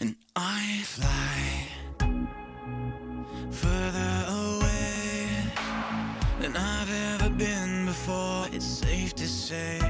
And I fly further away than I've ever been before. It's safe to say